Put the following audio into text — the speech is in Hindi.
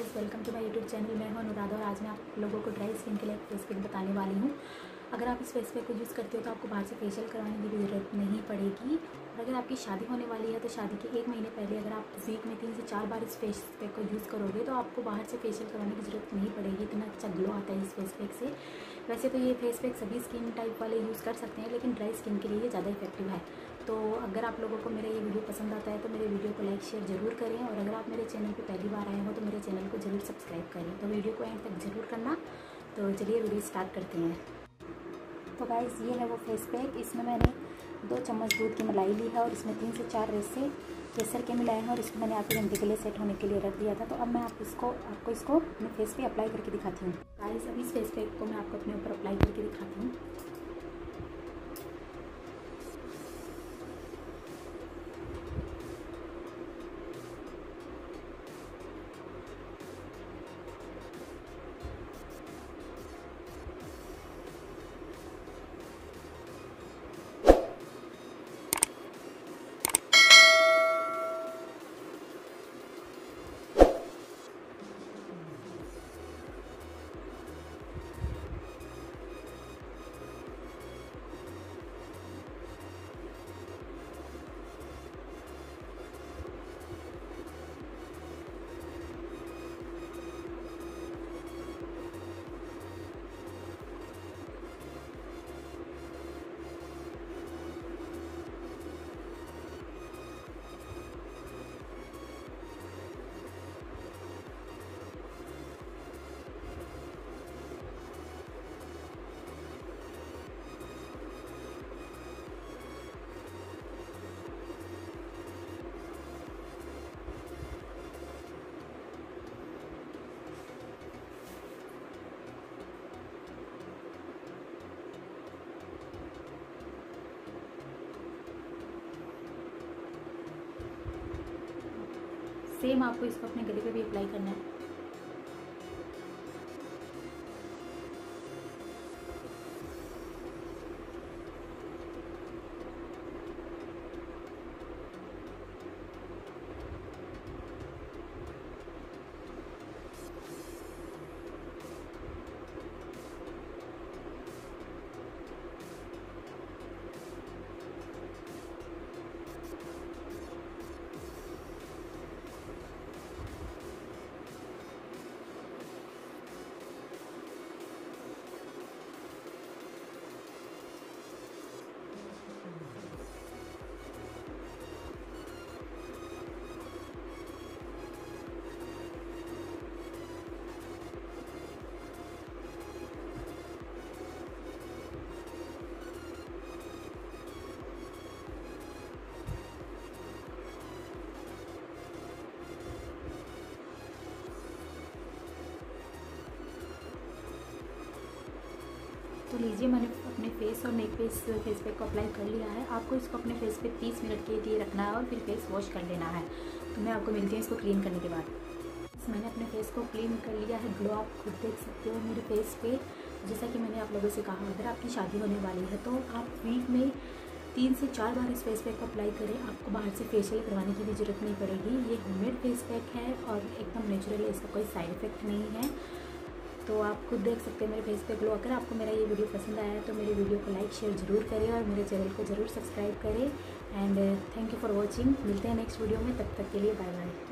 Guys welcome to my YouTube channel मैं हूँ अनुराधा और आज मैं आप लोगों को ड्राई स्किन के लिए एक फेस पैक बताने वाली हूँ। अगर आप इस फेस पैक को यूज़ करते हो तो आपको बाहर से फेशियल करवाने की भी ज़रूरत नहीं पड़ेगी। और अगर आपकी शादी होने वाली है तो शादी के एक महीने पहले अगर आप वीक में तीन से चार बार इस फेस पैक को यूज़ करोगे तो आपको बाहर से फेशियल करवाने की ज़रूरत नहीं पड़ेगी। इतना अच्छा ग्लो आता है इस फेस पैक से। वैसे तो ये फेस पैक सभी स्किन टाइप वाले यूज़ कर सकते हैं, लेकिन ड्राई स्किन के लिए ये ज़्यादा इफ़ेक्टिव है। तो अगर आप लोगों को मेरा ये वीडियो पसंद आता है तो मेरे वीडियो को लाइक, शेयर ज़रूर करें। और अगर आप मेरे चैनल पे पहली बार आए हो तो मेरे चैनल को ज़रूर सब्सक्राइब करें। तो वीडियो को एंड तक ज़रूर करना। तो चलिए वीडियो स्टार्ट करते हैं। तो गाइस ये है वो फेस पैक इसमें मैंने दो चम्मच दूध की मलाई ली है और इसमें तीन से चार रेसे केसर के मिलाए हैं और इसको मैंने आधे घंटे के लिए सेट होने के लिए रख दिया था। तो अब मैं आप इसको, आपको इसको अपने फेस पे अप्लाई करके दिखाती हूँ। गाइस अभी इस फेस पैक को मैं आपको अपने ऊपर अप्लाई करके दिखाती हूँ। सेम आपको इसको अपने गले पे भी लीजिए, मैंने अपने फेस और नेक इस फेस पैक को अप्लाई कर लिया है। आपको इसको अपने फेस पे 30 मिनट के लिए रखना है और फिर फेस वॉश कर लेना है। तो मैं आपको मिलती हूँ इसको क्लीन करने के बाद। मैंने अपने फेस को क्लीन कर लिया है। ग्लो आप खुद देख सकते हो मेरे फेस पे। जैसा कि मैंने आप लोगों से कहा, अगर आपकी शादी होने वाली है तो आप वीक में तीन से चार बार इस फेस पैक को अप्लाई करें। आपको बाहर से फेशियल करवाने की भी ज़रूरत नहीं पड़ेगी। ये होममेड फेस पैक है और एकदम नेचुरल है इसका कोई साइड इफ़ेक्ट नहीं है। तो आप खुद देख सकते हैं मेरे फेस पे ग्लो अगर आपको मेरा ये वीडियो पसंद आया है तो मेरे वीडियो को लाइक शेयर ज़रूर करें और मेरे चैनल को ज़रूर सब्सक्राइब करें। And thank you for watching मिलते हैं नेक्स्ट वीडियो में। तब तक के लिए बाय बाय